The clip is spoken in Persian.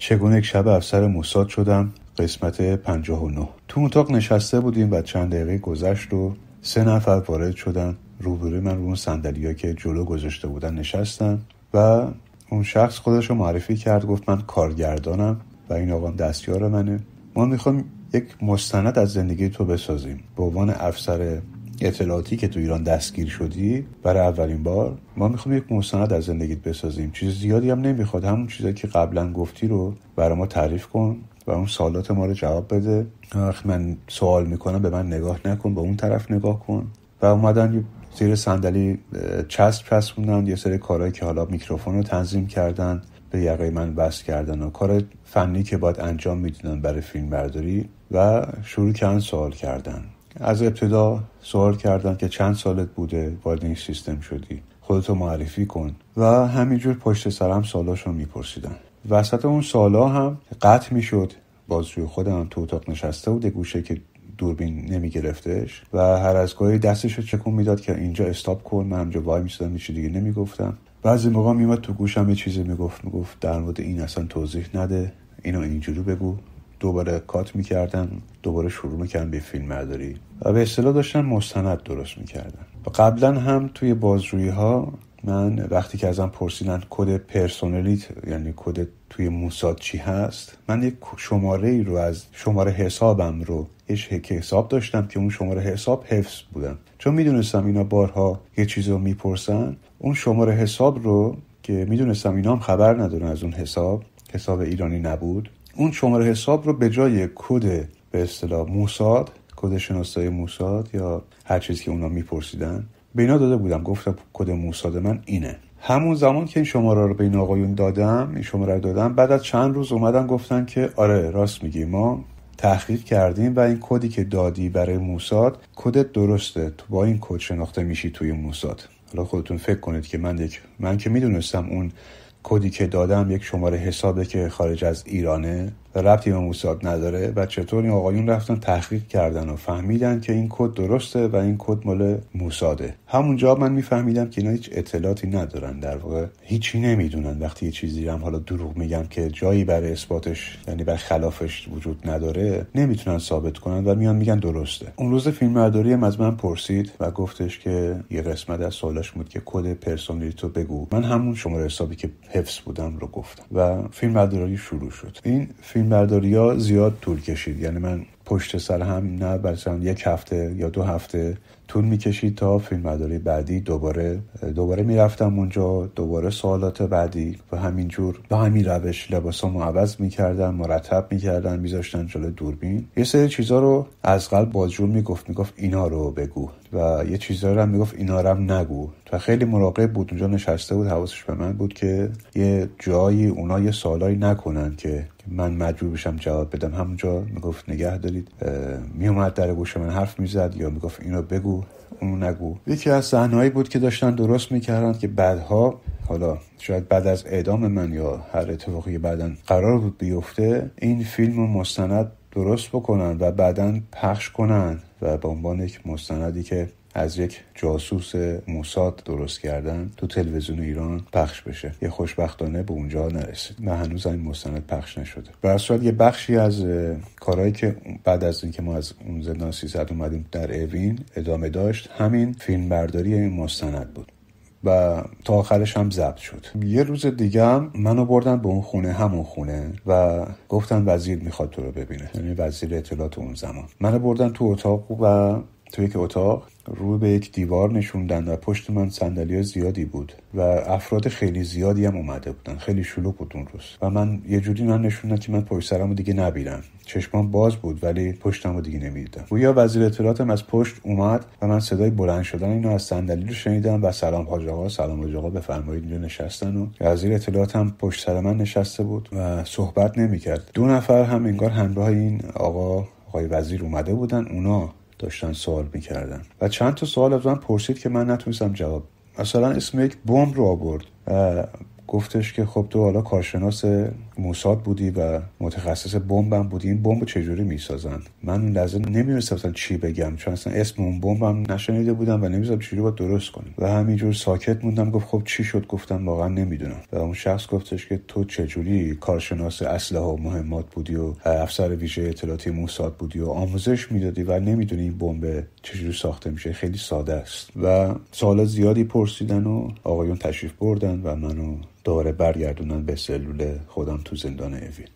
چگونه یک شب افسر موساد شدم؟ قسمت 59 تو اتاق نشسته بودیم و چند دقیقه گذشت و سه نفر وارد شدن. روبروی من رو اون صندلی که جلو گذاشته بودن نشستن و اون شخص خودش رو معرفی کرد گفت من کارگردانم و این آقا دستیار منه. ما می‌خوام یک مستند از زندگی تو بسازیم. به عنوان افسر اطلاعاتی که تو ایران دستگیر شدی برای اولین بار ما می‌خوام یک مستند از زندگیت بسازیم. چیز زیادی هم نمی‌خواد. همون چیزایی که قبلا گفتی رو برای ما تعریف کن و اون سوالات ما رو جواب بده. وقتی من سوال می‌کنم به من نگاه نکن به اون طرف نگاه کن. و اومدن زیر صندلی چسب چسبوندن یه سری کارهایی که حالا میکروفون رو تنظیم کردن به یقه من بس کردن و کار فنی که باید انجام می‌دونن برای فیلم برداری و شروع کردن سوال کردن. از ابتدا سوال کردن که چند سالت بوده وارد این سیستم شدی. خودتو معرفی کن. و همینجور پشت سرم سالاشو میپرسیدن. وسط اون سالا هم قطع می‌شد بازجوی خودم تو اتاق نشسته بود گوشه که دوربین نمیگرفتش. و هر از گاهی دستش رو چکون می‌داد که اینجا استاپ کن من همجا وای میستم هیچ دیگه نمی‌گفتم. بعضی موقع میومد تو گوشم یه چیزی می‌گفت می‌گفت در مورد این اصلا توضیح نده اینو اینجوری بگو. دوباره کات می‌کردن دوباره شروع می‌کردن به فیلم برداری و به اصطلاح داشتن مستند درست می‌کردن. و قبلا هم توی بازجویی ها من وقتی که ازم پرسیدن کد پرسنلیت یعنی کد توی موساد چی هست من یک شماره ای رو از شماره حسابم رو یک حساب داشتم که اون شماره حساب حفظ بودم. چون می‌دونستم اینا بارها یه چیز رو می‌پرسن اون شماره حساب رو که می‌دونستم اینا هم خبر ندارن از اون حساب حساب ایرانی نبود اون شماره حساب رو به جای کد به اصطلاح موساد کد شناسایی موساد یا هر چیزی که اونا میپرسیدن به اینا داده بودم. گفتم کد موساد من اینه. همون زمان که این شماره رو به این آقایون دادم این شماره رو دادم بعد از چند روز اومدن گفتن که آره راست میگی ما تحقیق کردیم و این کدی که دادی برای موساد کدت درسته. تو با این کد شناخته میشی توی موساد. حالا خودتون فکر کنید که من یک من که می‌دونستم اون کدی که دادم یک شماره حسابه که خارج از ایرانه. و ربطی به موساد نداره و چطور این آقایون رفتن تحقیق کردن و فهمیدن که این کد درسته و این کد مال موساده. همونجا من میفهمیدم که اینا هیچ اطلاعاتی ندارن. در واقع هیچی نمی‌دونن. وقتی یه چیزی هم حالا دروغ میگم که جایی برای اثباتش یعنی برای خلافش وجود نداره نمی‌تونن ثابت کنن و میان میگن درسته. اون روز فیلم برداری هم از من پرسید و گفتش که یه قسمت از سوالش بود که کد پرسونالیتو بگو. من همون شماره حسابی که حفظ بودم رو گفتم و فیلم شروع شد. این فیلم برداری ها زیاد طول کشید. یعنی من پشت سر هم نه مثلا یک هفته یا دو هفته طول می‌کشید تا فیلم بعدی دوباره دوباره می‌رفتم اونجا دوباره سوالات بعدی و همینجور با همین روش لباسامو عوض می‌کردن مرتب می‌کردن میذاشتن جلو دوربین. یه سری چیزا رو از قلب بازجو می‌گفت می‌گفت اینا رو بگو و یه چیزا رو هم می‌گفت اینا رو هم نگو. و خیلی مراقب بود. اونجا نشسته بود حواسش به من بود که یه جایی اونا یه سوالایی نکنن که من مجبور بشم جواب بدم. همونجا می‌گفت نگه دارید. میومد در گوش من حرف می‌زد یا می‌گفت اینو بگو اونو نگو. یکی از صحنه‌ای بود که داشتن درست می‌کردن که بعدها حالا شاید بعد از اعدام من یا هر اتفاقی بعدا قرار بود بیفته این فیلم و مستند درست بکنن و بعدا پخش کنن و به عنوان یک مستندی که از یک جاسوس موساد درست کردن تو تلویزیون ایران پخش بشه. یه خوشبختانه به اونجا نرسید. و هنوز این مستند پخش نشده. و صورت یه بخشی از کارهایی که بعد از اینکه ما از اون زندان 300 اومدیم در اوین ادامه داشت همین فیلم برداری این مستند بود. و تا آخرش هم ضبط شد. یه روز دیگه هم منو بردن به اون خونه همون خونه و گفتن وزیر می‌خواد تو رو ببینه. یعنی وزیر اطلاعات اون زمان. منو بردن تو اتاق و تو یک اتاق روی به یک دیوار نشوندن و پشت من صندلی زیادی بود و افراد خیلی زیادی هم اومده بودن. خیلی شلوغ بود اون روز. و من یه جوری من نشوندن که من پشت سرمو دیگه نبینم. چشمان باز بود ولی پشتم رو دیگه نمی‌دیدم. گویا وزیر اطلاعاتم از پشت اومد و من صدای بلند شدن اینو از صندلی رو شنیدم و سلام حاج سلام حاج آقا بفرمایید اینجا نشستن و وزیر اطلاعاتم پشت سر من نشسته بود و صحبت نمی‌کرد. دو نفر هم انگار همراه این آقا آقای وزیر اومده بودن. اونا داشتن سوال می‌کردن. و چند تا سوال از من پرسید که من نتونستم جواب مثلا اسم یک بمب رو آورد. گفتش که خب تو حالا کارشناس موساد بودی و متخصص بمبم بودی. این بمب چجوری می‌سازن؟ من اون لحظه نمی‌دونستم چی بگم چون اصلا اسم اون بمبم نشنیده بودم و نمی‌دونم چجوری باید درست کنیم. و همینجور ساکت موندم گفت خب چی شد؟ گفتم واقعا نمی‌دونم. و اون شخص گفتش که تو چجوری کارشناس اسلحه و مهمات بودی و افسر ویژه اطلاعاتی موساد بودی و آموزش می‌دادی و نمی‌دونی این بمب چجوری ساخته میشه؟ خیلی ساده است. و سوال زیادی پرسیدن و آقایون تشریف بردن و منو دوباره برگردونن به سلول خودم. تو زندان اوین